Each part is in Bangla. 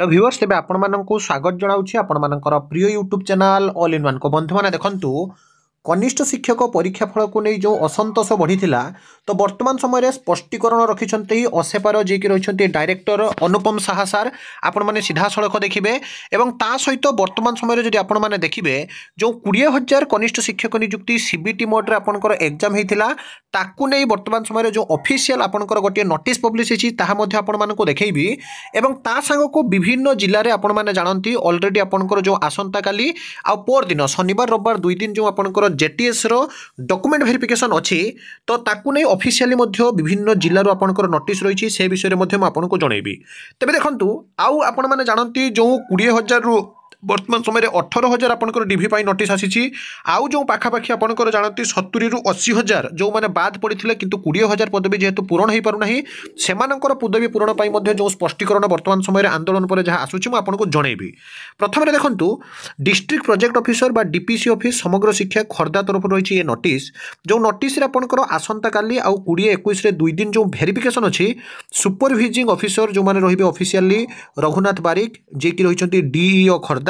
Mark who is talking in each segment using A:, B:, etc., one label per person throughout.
A: ତ ଭିଉଅର୍ସ ତେବେ ଆପଣମାନଙ୍କୁ ସ୍ୱାଗତ ଜଣାଉଛି ଆପଣମାନଙ୍କର ପ୍ରିୟ ୟୁଟ୍ୟୁବ୍ ଚ୍ୟାନେଲ୍ ଅଲ୍ ଇନ୍ ୱାନ୍କୁ ବନ୍ଧୁମାନେ ଦେଖନ୍ତୁ কনিষ্ঠ শিক্ষক পরীক্ষা ফলক নিয়ে যে অসন্তোষ বড়ি তো বর্তমান সময় স্পষ্টীকরণ রক্ষিছেন অসেপার যিকি রয়েছেন ডাইরেক্টর অনুপম সাহা সার আপন মানে সিধাসলখ দেখবে এবং তা সহিত বর্তমান সময় যদি আপন মানে দেখবে যে কোড়িয়ে হাজার কনিষ্ঠ শিক্ষক নিযুক্তি সিবিটি মোডে আপনার এক্সাম হয়েছিল তাকে নিয়ে বর্তমান সময় যে অফিসিয়াল আপনার গোটিয়ে নোটিস পব্লিশ হয়েছি তাহা মধ্যে আপনার দেখবি এবং তা সাংকু বিভিন্ন জেলার আপনার জাঁতি অলরেডি আপনার যে আসন্তকালি দিন শনিবার রবিবার দুই দিন যে আপনার জেটিএসর ডকুমেন্ট ভেরিফিকেসন অছি তো তাকে নিয়ে অফিসিয়ালি মধ্যে বিভিন্ন জেলার আপনার নোটিস রয়েছে সে বিষয়ে মধ্যে আপনার জনাইবি তেমনি দেখুন আউ আপনার জাঁতি যে কোড়িয়ে হাজার বর্তমান সময় অঠর হাজার আপনার ডিভি পাই নোটিস আসিছি আউ যে পাখাপাখি আপনার জাঁতি সতুরি রু অশি হাজার যে বাদ পড়ে কিন্তু কোড়িয়ে হাজার পদবি যেহেতু পূরণ হয়ে পুনা সে পদবি পূরণ যে স্পষ্টীকরণ বর্তমান সময় আন্দোলন পরে যা আসুচি মু আপনার জনাইবি প্রথমে দেখুন ডিস্ট্রিক্ট প্রজেক্ট অফিসর বা ডিপিসি অফিস সমগ্র শিক্ষা খর্দা তরফ রয়েছে এ নোটিস যে নোটিসে আপনার আসন্তকালি আউ কোড়িয়ে একুশে দুই দিন যে ভেরিফিকেসন অছি সুপরভিজিং অফিসর যে রহবে অফিসিয়ালি রঘুনাথ বারিক যে কি রয়েছেন ডিইও খর্দা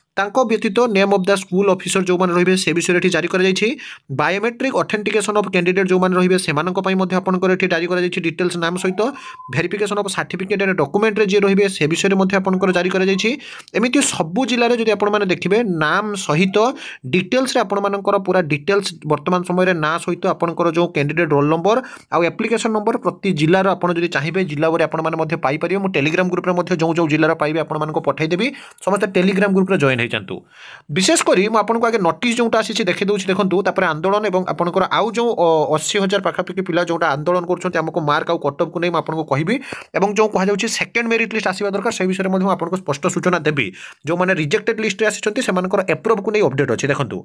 A: ତାଙ୍କ ବ୍ୟତୀତ name of the school officer ଯେଉଁମାନେ ରହିବେ ସେ ବିଷୟରେ ଏଠି ଜାରି କରାଯାଇଛି ବାୟୋମେଟ୍ରିକ୍ ଅଥେଣ୍ଟିକେସନ୍ ଅଫ୍ କ୍ୟାଣ୍ଡିଡେଟ୍ ଯେଉଁମାନେ ରହିବେ ସେମାନଙ୍କ ପାଇଁ ମଧ୍ୟ ଆପଣଙ୍କର ଏଠି ଜାରି କରାଯାଇଛି ଡିଟେଲ୍ସ ନାମ ସହିତ ଭେରିଫିକେସନ୍ ଅଫ୍ ସାର୍ଟିଫିକେଟ୍ ଆଣ୍ଡ ଡକୁମେଣ୍ଟରେ ଯିଏ ରହିବେ ସେ ବିଷୟରେ ମଧ୍ୟ ଆପଣଙ୍କର ଜାରି କରାଯାଇଛି ଏମିତି ସବୁ ଜିଲ୍ଲାରେ ଯଦି ଆପଣମାନେ ଦେଖିବେ ନାମ ସହିତ ଡିଟେଲ୍ସରେ ଆପଣମାନଙ୍କର ପୁରା ଡିଟେଲ୍ସ ବର୍ତ୍ତମାନ ସମୟରେ ନାଁ ସହିତ ଆପଣଙ୍କର ଯେଉଁ କ୍ୟାଣ୍ଡିଡେଟ୍ ରୋଲ୍ ନମ୍ବର ଆଉ ଆପ୍ଲିକେସନ୍ ନମ୍ବର ପ୍ରତି ଜିଲ୍ଲାର ଆପଣ ଯଦି ଚାହିଁବେ ଜିଲ୍ଲା ପରେ ଆପଣମାନେ ମଧ୍ୟ ପାଇପାରିବେ ମୁଁ ଟେଲିଗ୍ରାମ୍ ଗ୍ରୁପରେ ମଧ୍ୟ ଯେଉଁ ଯେଉଁ ଜିଲ୍ଲାର ପାଇବେ ଆପଣମାନଙ୍କୁ ପଠାଇଦେବି ସମସ୍ତେ ଟେଲିଗ୍ରାମ୍ ଗ୍ରୁପ୍ରେ ଜଏନ୍ ହୋଇଯାଆନ୍ତୁ ବିଶେଷ କରି ମୁଁ ଆପଣଙ୍କୁ ଆଗେ ନୋଟିସ୍ ଯେଉଁଟା ଆସିଛି ଦେଖି ଦେଉଛି ଦେଖନ୍ତୁ ତାପରେ ଆନ୍ଦୋଳନ ଏବଂ ଆପଣଙ୍କର ଆଉ ଯେଉଁ ଅଶୀ ହଜାର ପାଖାପାଖି ପିଲା ଯେଉଁଟା ଆନ୍ଦୋଳନ କରୁଛନ୍ତି ଆମକୁ ମାର୍କ ଆଉ କଟଅଫ୍କୁ ନେଇ ମୁଁ ଆପଣଙ୍କୁ କହିବି ଏବଂ ଯେଉଁ କୁହାଯାଉଛି ସେକେଣ୍ଡ ମେରିଟ୍ ଲିଷ୍ଟ ଆସିବା ଦରକାର ସେ ବିଷୟରେ ମଧ୍ୟ ମୁଁ ଆପଣଙ୍କୁ ସ୍ପଷ୍ଟ ସୂଚନା ଦେବି ଯେଉଁମାନେ ରିଜେକ୍ଟେଡ୍ ଲିଷ୍ଟରେ ଆସିଛନ୍ତି ସେମାନଙ୍କର ଏପ୍ରୋଭ୍କୁ ନେଇ ଅପଡେଟ୍ ଅଛି ଦେଖନ୍ତୁ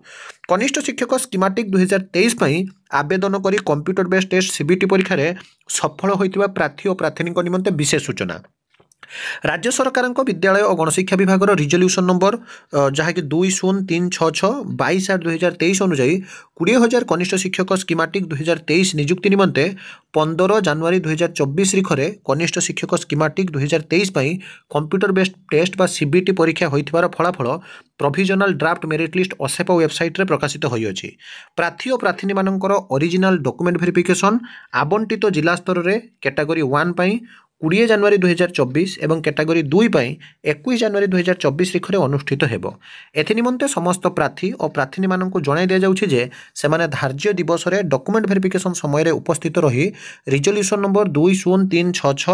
A: କନିଷ୍ଠ ଶିକ୍ଷକ ସ୍କିମାଟିକ୍ ଦୁଇହଜାର ତେଇଶ ପାଇଁ ଆବେଦନ କରି କମ୍ପ୍ୟୁଟର ବେସ୍ ଟେଷ୍ଟ ସିବିଟି ପରୀକ୍ଷାରେ ସଫଳ ହୋଇଥିବା ପ୍ରାର୍ଥୀ ଓ ପ୍ରାର୍ଥିନୀଙ୍କ ନିମନ୍ତେ ବିଶେଷ ସୂଚନା ରାଜ୍ୟ ସରକାରଙ୍କ ବିଦ୍ୟାଳୟ ଓ ଗଣଶିକ୍ଷା ବିଭାଗର ରିଜଲ୍ୟୁସନ୍ ନମ୍ବର ଯାହାକି ଦୁଇ ଶୂନ ତିନି ଛଅ ଛଅ ବାଇଶ ଆଠ ଦୁଇହଜାର ତେଇଶ ଅନୁଯାୟୀ କୋଡ଼ିଏ ହଜାର କନିଷ୍ଠ ଶିକ୍ଷକ ସ୍କିମାଟିକ୍ ଦୁଇହଜାର ତେଇଶ ନିଯୁକ୍ତି ନିମନ୍ତେ ପନ୍ଦର ଜାନୁଆରୀ ଦୁଇହଜାର ଚବିଶ ତାରିଖରେ କନିଷ୍ଠ ଶିକ୍ଷକ ସ୍କିମାଟିକ୍ ଦୁଇହଜାର ତେଇଶ ପାଇଁ କମ୍ପ୍ୟୁଟର ବେସ୍ଡ ଟେଷ୍ଟ ବା ସିବିଟି ପରୀକ୍ଷା ହୋଇଥିବାର ଫଳାଫଳ provisional draft merit list OSEPA ୱେବସାଇଟ୍ରେ ପ୍ରକାଶିତ ହୋଇଅଛି ପ୍ରାର୍ଥୀ ଓ ପ୍ରାର୍ଥିନୀମାନଙ୍କର ଅରିଜିନାଲ ଡକୁମେଣ୍ଟ ଭେରିଫିକେସନ୍ ଆବଣ୍ଟିତ ଜିଲ୍ଲା ସ୍ତରରେ କ୍ୟାଟାଗୋରୀ ୱାନ୍ ପାଇଁ কোড়িয়ে জানুয়ারি দুই হাজার চব্বিশ এবং ক্যাটাগরি দুই পাই একুশ জানুয়ারি দুই হাজার চব্বিশ তারিখে অনুষ্ঠিত হব এথি নিমন্তে সমস্ত প্রার্থী ও প্রার্থিনী মানুষ জনাই দিয়া যাচ্ছে যে সে ধার্য দিবসরে ডকুমেন্ট ভেরিফিকেসন সময়ের উপস্থিত রহি রিজল্যুশন নম্বর দুই শূন্য তিন ছ ছ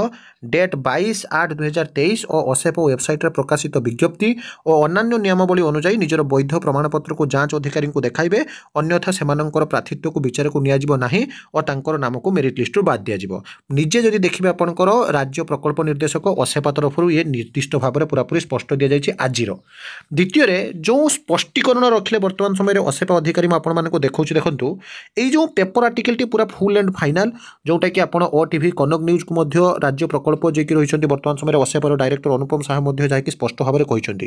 A: ডেট বাইশ আট দুই হাজার তেইশ ও অসেপ ওয়েবসাইটে প্রকাশিত বিজ্ঞপ্তি ও অন্যান্য নিয়মাবলী অনুযায়ী নিজের বৈধ প্রমাণপত্র যাঞ্চ অধিকারী দেখাইবে অন্যথা সে সেমানଙ୍କର ପ୍ରାର୍ଥୀତ୍ୱକୁ ବିଚାରକୁ ନିଆଯିବ ନାହିଁ ଓ ତାଙ୍କର ନାମକୁ ମେରିଟ୍ ଲିଷ୍ଟରୁ ବାଦ୍ ଦିଆଯିବ নিজে যদি দেখবে আপনার ରାଜ୍ୟ ପ୍ରକଳ୍ପ ନିର୍ଦ୍ଦେଶକ ଅସେପା ତରଫରୁ ଇଏ ନିର୍ଦ୍ଦିଷ୍ଟ ଭାବରେ ପୁରାପୁରି ସ୍ପଷ୍ଟ ଦିଆଯାଇଛି ଆଜିର ଦ୍ୱିତୀୟରେ ଯେଉଁ ସ୍ପଷ୍ଟୀକରଣ ରଖିଲେ ବର୍ତ୍ତମାନ ସମୟରେ ଅସେପା ଅଧିକାରୀ ମୁଁ ଆପଣମାନଙ୍କୁ ଦେଖାଉଛି ଦେଖନ୍ତୁ ଏଇ ଯେଉଁ ପେପର ଆର୍ଟିକଲ୍ଟି ପୁରା ଫୁଲ୍ ଆଣ୍ଡ ଫାଇନାଲ୍ ଯେଉଁଟାକି ଆପଣ ଓ ଟିଭି କନକ ନ୍ୟୁଜ୍କୁ ମଧ୍ୟ ରାଜ୍ୟ ପ୍ରକଳ୍ପ ଯିଏକି ରହିଛନ୍ତି ବର୍ତ୍ତମାନ ସମୟରେ ଅସେପାର ଡାଇରେକ୍ଟର ଅନୁପମ ସାହା ମଧ୍ୟ ଯାହାକି ସ୍ପଷ୍ଟ ଭାବରେ କହିଛନ୍ତି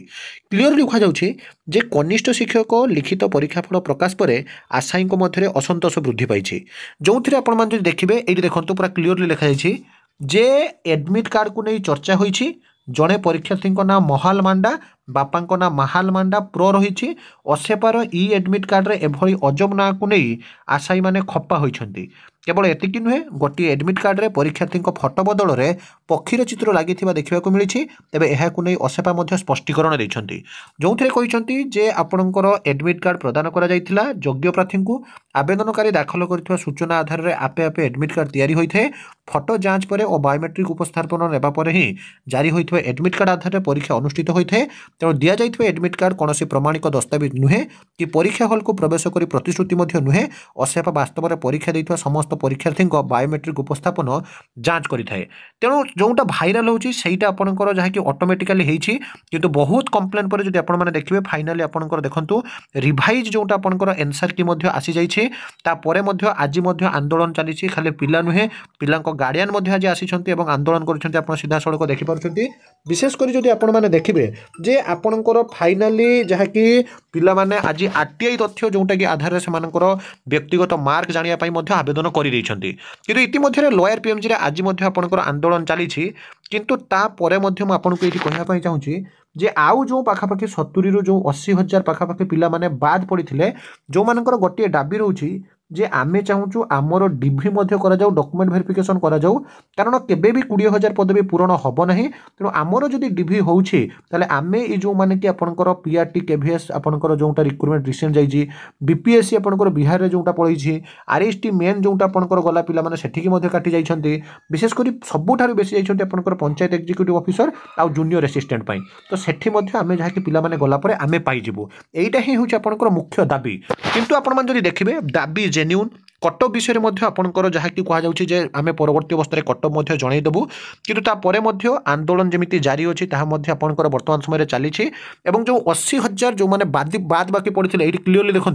A: କ୍ଲିଅରଲି କୁହାଯାଉଛି ଯେ କନିଷ୍ଠ ଶିକ୍ଷକ লিখিত পরীক্ষাফল প্রকাশ পরে আশায়ী মধ্যে অসন্তোষ বৃদ্ধি পাইছে যে আপনার যদি দেখবে এইটি দেখুন পুরা ক্লিয়রলি লেখা যাই જે એડમિટ કાર્ડકુ ନେଇ ଚର୍ଚ୍ଚା ହୋଇଛି ଜଣେ ପରୀକ୍ଷାର୍ଥୀଙ୍କ ନାଁ ମହାଲ ମାଣ୍ଡା ବାପାଙ୍କ ନାଁ ମାହାଲ ମାଣ୍ଡା ପ୍ରୋ ରହିଛି ଅସେପାର ଇ ଆଡ଼ମିଟ୍ କାର୍ଡ଼ରେ ଏଭଳି ଅଜବ ନାଁକୁ ନେଇ ଆଶାୟୀମାନେ ଖପା ହୋଇଛନ୍ତି କେବଳ ଏତିକି ନୁହେଁ ଗୋଟିଏ ଆଡ଼ମିଟ୍ କାର୍ଡ଼ରେ ପରୀକ୍ଷାର୍ଥୀଙ୍କ ଫଟୋ ବଦଳରେ ପକ୍ଷୀର ଚିତ୍ର ଲାଗିଥିବା ଦେଖିବାକୁ ମିଳିଛି ତେବେ ଏହାକୁ ନେଇ ଅସେପା ମଧ୍ୟ ସ୍ପଷ୍ଟୀକରଣ ଦେଇଛନ୍ତି ଯେଉଁଥିରେ କହିଛନ୍ତି ଯେ ଆପଣଙ୍କର ଆଡ଼ମିଟ୍ କାର୍ଡ଼ ପ୍ରଦାନ କରାଯାଇଥିଲା ଯୋଗ୍ୟ ପ୍ରାର୍ଥୀଙ୍କୁ ଆବେଦନକାରୀ ଦାଖଲ କରିଥିବା ସୂଚନା ଆଧାରରେ ଆପେ ଆପେ ଆଡ଼ମିଟ୍ କାର୍ଡ଼ ତିଆରି ହୋଇଥାଏ ଫଟୋ ଯାଞ୍ଚ ପରେ ଓ ବାୟୋମେଟ୍ରିକ୍ ଉପସ୍ଥାପନ ନେବା ପରେ ହିଁ ଜାରି ହୋଇଥିବା ଆଡ଼ମିଟ୍ କାର୍ଡ଼ ଆଧାରରେ ପରୀକ୍ଷା ଅନୁଷ୍ଠିତ ହୋଇଥାଏ ତେଣୁ ଦିଆଯାଇଥିବା ଏଡ୍ମିଟ୍ କାର୍ଡ଼ କୌଣସି ପ୍ରମାଣିକ ଦସ୍ତାବିଜ ନୁହେଁ କି ପରୀକ୍ଷା ହଲ୍କୁ ପ୍ରବେଶ କରି ପ୍ରତିଶ୍ରୁତି ମଧ୍ୟ ନୁହେଁ ଅସେଫ ବାସ୍ତବରେ ପରୀକ୍ଷା ଦେଇଥିବା ସମସ୍ତ ପରୀକ୍ଷାର୍ଥୀଙ୍କ ବାୟୋମେଟ୍ରିକ୍ ଉପସ୍ଥାପନ ଯାଞ୍ଚ କରିଥାଏ ତେଣୁ ଯେଉଁଟା ଭାଇରାଲ୍ ହେଉଛି ସେଇଟା ଆପଣଙ୍କର ଯାହାକି ଅଟୋମେଟିକାଲି ହେଇଛି କିନ୍ତୁ ବହୁତ କମ୍ପ୍ଲେନ୍ ପରେ ଯଦି ଆପଣମାନେ ଦେଖିବେ ଫାଇନାଲି ଆପଣଙ୍କର ଦେଖନ୍ତୁ ରିଭାଇଜ୍ ଯେଉଁଟା ଆପଣଙ୍କର ଏନ୍ସର୍ଟି ମଧ୍ୟ ଆସିଯାଇଛି ତାପରେ ମଧ୍ୟ ଆଜି ମଧ୍ୟ ଆନ୍ଦୋଳନ ଚାଲିଛି ଖାଲି ପିଲା ନୁହେଁ ପିଲାଙ୍କ ଗାର୍ଡ଼ିଆନ୍ ମଧ୍ୟ ଆଜି ଆସିଛନ୍ତି ଏବଂ ଆନ୍ଦୋଳନ କରୁଛନ୍ତି ଆପଣ ସିଧାସଳଖ ଦେଖିପାରୁଛନ୍ତି ବିଶେଷ କରି ଯଦି ଆପଣମାନେ ଦେଖିବେ ଯେ ଆପଣଙ୍କର ଫାଇନାଲି ଯାହାକି ପିଲାମାନେ ଆଜି ଆର୍ ଟି ଆଇ ତଥ୍ୟ ଯେଉଁଟାକି ଆଧାରରେ ସେମାନଙ୍କର ବ୍ୟକ୍ତିଗତ ମାର୍କ ଜାଣିବା ପାଇଁ ମଧ୍ୟ ଆବେଦନ କରିଦେଇଛନ୍ତି କିନ୍ତୁ ଇତିମଧ୍ୟରେ ଲୟାର ପିଏମ୍ଜିରେ ଆଜି ମଧ୍ୟ ଆପଣଙ୍କର ଆନ୍ଦୋଳନ ଚାଲିଛି କିନ୍ତୁ ତାପରେ ମଧ୍ୟ ମୁଁ ଆପଣଙ୍କୁ ଏଇଠି କହିବା ପାଇଁ ଚାହୁଁଛି ଯେ ଆଉ ଯେଉଁ ପାଖାପାଖି ସତୁରିରୁ ଯେଉଁ ଅଶୀ ହଜାର ପାଖାପାଖି ପିଲାମାନେ ବାଦ୍ ପଡ଼ିଥିଲେ ଯେଉଁମାନଙ୍କର ଗୋଟିଏ ଦାବି ରହୁଛି যে ଆମେ ଚାହୁଁଛୁ ଆମର ଡିଭି ମଧ୍ୟ କରାଯାଉ ଡକୁମେଣ୍ଟ ଭେରିଫିକେସନ୍ କରାଯାଉ କାରଣ କେବେ ବି କୋଡ଼ିଏ ହଜାର ପଦବୀ ପୂରଣ ହେବ ନାହିଁ ତେଣୁ ଆମର ଯଦି ଡିଭି ହେଉଛି ତାହେଲେ ଆମେ ଏ ଯେଉଁମାନେ କି ଆପଣଙ୍କର ପି ଆର୍ ଟି କେଭିଏସ୍ ଆପଣଙ୍କର ଯେଉଁଟା ରିକ୍ରୁଟମେଣ୍ଟ ରିସେଣ୍ଟ ଯାଇଛି ବି ପି ଏସ୍ ସି ଆପଣଙ୍କର ବିହାରରେ ଯେଉଁଟା ପଳେଇଛି ଆର୍ ଏସ୍ ଟି ମେନ୍ ଯେଉଁଟା ଆପଣଙ୍କର ଗଲା ପିଲାମାନେ ସେଠିକି ମଧ୍ୟ କାଟି ଯାଇଛନ୍ତି ବିଶେଷ କରି ସବୁଠାରୁ ବେଶୀ ଯାଇଛନ୍ତି ଆପଣଙ୍କର ପଞ୍ଚାୟତ ଏକ୍ଜିକ୍ୟୁଟିଭ୍ ଅଫିସର ଆଉ ଜୁନିୟର ଆସିଷ୍ଟାଣ୍ଟ ପାଇଁ ତ ସେଠି ମଧ୍ୟ ଆମେ ଯାହାକି ପିଲାମାନେ ଗଲା ପରେ ଆମେ ପାଇଯିବୁ ଏଇଟା ହିଁ ହେଉଛି ଆପଣଙ୍କର ମୁଖ୍ୟ ଦାବି କିନ୍ତୁ ଆପଣମାନେ ଯଦି ଦେଖିବେ ଦାବି जेन्यून কটক বিষয়ে মধ্যে আপনার যা কি কুযাচ্ছে যে আমি পরবর্তী অবস্থায় কটক জনাই দেবু কিন্তু তাপরে মধ্যে আন্দোলন যেমি জারি অছি তাহা মধ্যে আপনার বর্তমান সময় চালিছে এবং যে অশি হাজার যে মানে বাদ বাকি পড়ে এইটি ক্লিওরলি দেখুন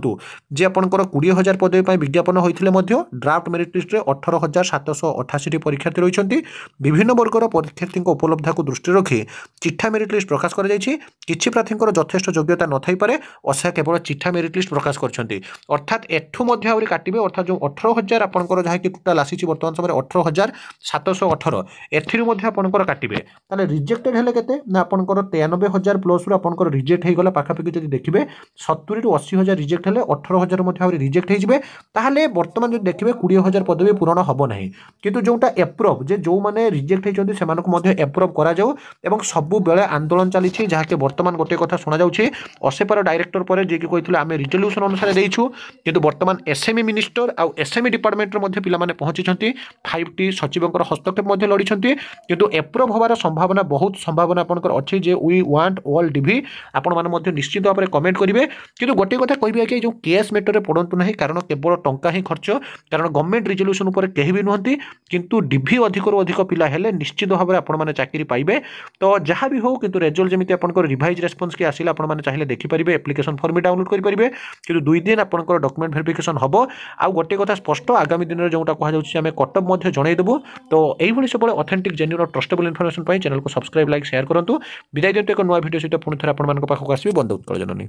A: যে আপনার কোড়িয়ে হাজার পদবী বিজ্ঞাপন হয়েছিল ড্রাফট মেরিট লিষ্টে অঠর হাজার সাতশহ অঠাশিটি পরীক্ষার্থী রয়েছেন বিভিন্ন বর্গর পরীক্ষার্থী উপলব্ধাকে দৃষ্টি রাখি চিঠা মেরিট লিষ্ট প্রকাশ করা যাই কিছু প্রার্থীঙ্কর যথেষ্ট যোগ্যতা নথাইপরে অশা কেবল চিঠা মেরিট লিষ্ট প্রকাশ করছেন অর্থাৎ এঠু মধ্যে আহরি কাটবে অর্থাৎ যে অঠর হাজার আপনার যা কি টোটাল আসিছে বর্তমান সময় অঠর হাজার সাতশহ অঠর এর মধ্যে আপনার কাটবে তাহলে রিজেক্টেড হলে কেতে না আপনার তেয়ানবে হাজার প্লসরু আপনার রিজেক্ট হয়ে গলা পাখাপাখি যদি দেখবে সতুরি রু অশী হাজার রিজেক্ট হলে অঠর হাজার মধ্যে ভাবে রিজেক্ট হয়ে যাবে তাহলে বর্তমান যদি দেখবে কোড়িয়ে হাজার পদবী পূরণ হব না কিন্তু যেটা এপ্রুভ যে যে রিজেক্ট হয়েছেন সে এপ্রুভ করা যাও এবং সবুলে আন্দোলন চালছে যাকে বর্তমান গোটে কথা শোনা যাচ্ছে অসেপার ডাইরেক্টর পরে যে কে কে আমি রিজলুশন অনুসারে দিয়েছু কিন্তু বর্তমান এসএমই মিনিষ্টর ଆଉ ଏସ୍ଏମ୍ଇ ଡିପାର୍ଟମେଣ୍ଟରେ ମଧ୍ୟ ପିଲାମାନେ ପହଞ୍ଚିଛନ୍ତି ଫାଇଭ୍ ଟି ସଚିବଙ୍କର ହସ୍ତକ୍ଷେପ ମଧ୍ୟ ଲଢ଼ିଛନ୍ତି କିନ୍ତୁ ଏପ୍ରୁଭ୍ ହେବାର ସମ୍ଭାବନା ବହୁତ ସମ୍ଭାବନା ଆପଣଙ୍କର ଅଛି ଯେ ୱି ୱାଣ୍ଟ ଅଲ୍ ଡିଭି ଆପଣମାନେ ମଧ୍ୟ ନିଶ୍ଚିତ ଭାବରେ କମେଣ୍ଟ କରିବେ କିନ୍ତୁ ଗୋଟିଏ କଥା କହିବି ଆଜ୍ଞା ଯେଉଁ କେସ୍ ମେଟରରେ ପଡ଼ନ୍ତୁ ନାହିଁ କାରଣ କେବଳ ଟଙ୍କା ହିଁ ଖର୍ଚ୍ଚ କାରଣ ଗଭର୍ଣ୍ଣମେଣ୍ଟ ରିଜଲ୍ୟୁସନ୍ ଉପରେ କେହି ବି ନୁହନ୍ତି କିନ୍ତୁ ଡିଭି ଅଧିକରୁ ଅଧିକ ପିଲା ହେଲେ ନିଶ୍ଚିତ ଭାବରେ ଆପଣମାନେ ଚାକିରି ପାଇବେ ତ ଯାହା ବି ହେଉ କିନ୍ତୁ ରେଜଲ୍ଟ ଯେମିତି ଆପଣଙ୍କର ରିଭାଇଜ୍ ରେସ୍ପନ୍ସ କି ଆସିଲେ ଆପଣମାନେ ଚାହିଁଲେ ଦେଖିପାରିବେ ଆପ୍ଲିକେସନ୍ ଫର୍ମ ଡାଉନଲୋଡ଼ କରିପାରିବେ କିନ୍ତୁ ଦୁଇ ଦିନ ଆପଣଙ୍କର ଡକୁମେଣ୍ଟ ଭେରିଫିକେସନ୍ ହେବ ଆଉ গোটিয়ে কথা স্পষ্ট আগামী দিনের যেটা কুহযাচ্ছে আমি কটক মধ্যে জনাইদেবু তো এইভাবে সবুজ অথেন্টিক জেনুইন ট্রস্টেবল ইনফরমেশন জেনাল সবসক্রাইব লাইক সেয়ার করতু বিদায় দিও এক নয় ভিডিও সহ পুঁ থে আপনার পাখক আসবি বন্ধু উৎকল জননী